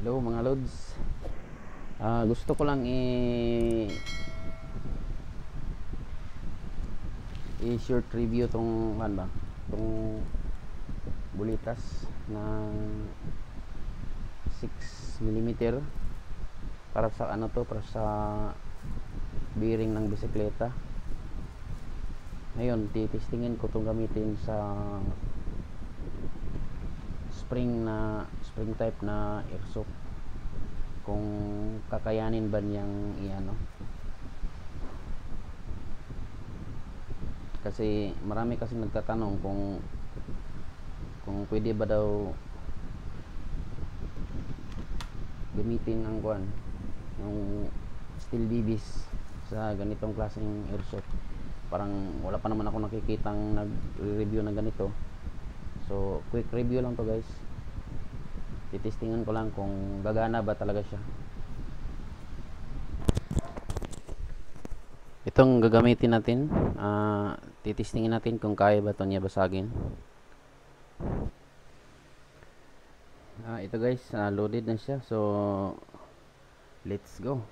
Hello mga lods. Ah, gusto ko lang i i-short review tong ano ba? Tong bulitas ng 6 mm para sa ano to para sa bearing ng bisikleta ngayon titistingin ko itong gamitin sa spring na spring type na airsoft kung kakayanin ba niyang iano. Kasi marami kasi nagtatanong kung kung pwede ba daw gamitin ang kuan yung steel BBs sa ganitong klaseng airsoft. Parang wala pa naman ako nakikitang nag-review ng ganito so quick review lang to guys. Titistingan ko lang kung gagana ba talaga siya. Itong gagamitin natin ah titistingin natin kung kaya ba ito niya basagin. Ah ito guys ah, loaded na siya. So let's go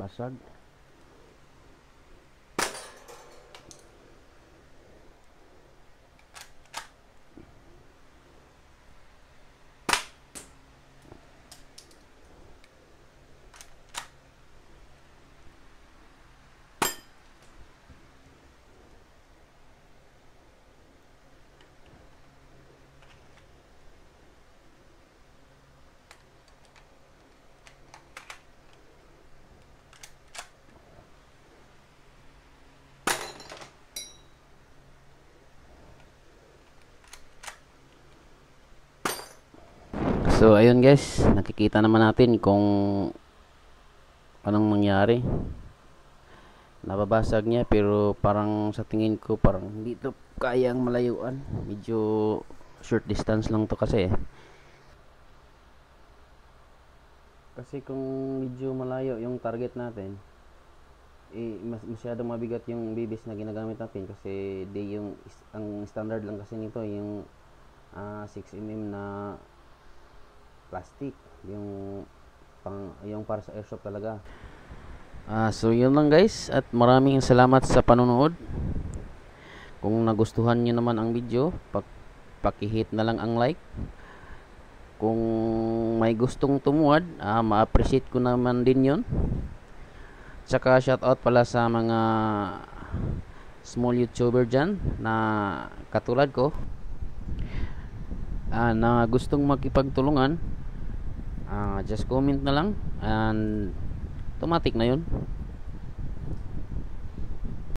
basag So ayun guys, nakikita naman natin kung anong nangyari. Nababasag niya pero parang sa tingin ko parang hindi to kayang malayuan. Medyo short distance lang to kasi eh. Kasi kung medyo malayo yung target natin, eh, mas masyadong mabigat yung bibis na ginagamit natin kasi di yung ang standard lang kasi nito yung ah, 6 mm na plastic. Yung pang yung para sa airsoft talaga. Ah so yun lang guys. At maraming salamat sa panonood. Kung nagustuhan niyo naman ang video pak pakihit na lang ang like. Kung may gustong tumuwad ah, ma-appreciate ko naman din yon tsaka shoutout pala sa mga small youtuber dyan na katulad ko. Ah, na gustong makipagtulungan ah, just comment na lang. And automatic na yun